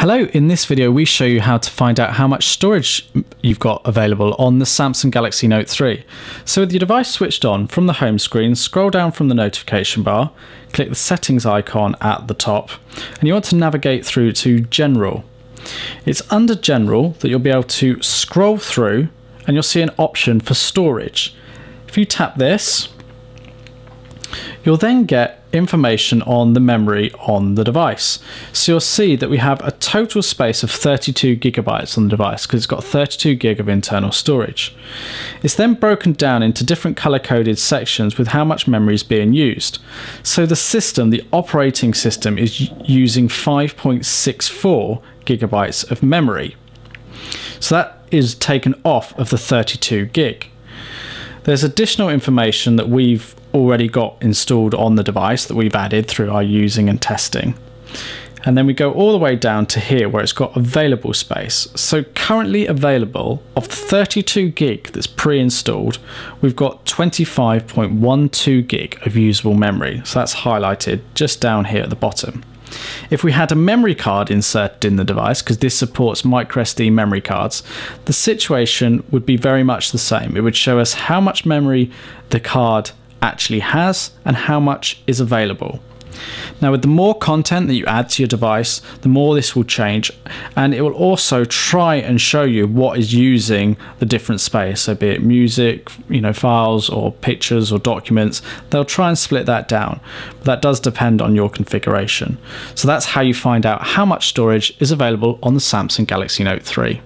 Hello, in this video we show you how to find out how much storage you've got available on the Samsung Galaxy Note 3. So with your device switched on, from the home screen, scroll down from the notification bar, click the settings icon at the top, and you want to navigate through to General. It's under General that you'll be able to scroll through and you'll see an option for storage. If you tap this, You'll then get information on the memory on the device. So you'll see that we have a total space of 32 gigabytes on the device because it's got 32 gig of internal storage. It's then broken down into different color coded sections with how much memory is being used. So the system, the operating system, is using 5.64 gigabytes of memory. So that is taken off of the 32 gig. There's additional information that we've already got installed on the device that we've added through our using and testing. And then we go all the way down to here where it's got available space. So currently available of the 32 gig that's pre-installed, we've got 25.12 gig of usable memory. So that's highlighted just down here at the bottom. If we had a memory card inserted in the device, because this supports microSD memory cards, the situation would be very much the same. It would show us how much memory the card actually has and how much is available. Now with the more content that you add to your device, the more this will change and it will also try and show you what is using the different space. So be it music, you know, files or pictures or documents, they'll try and split that down. But that does depend on your configuration. So that's how you find out how much storage is available on the Samsung Galaxy Note 3.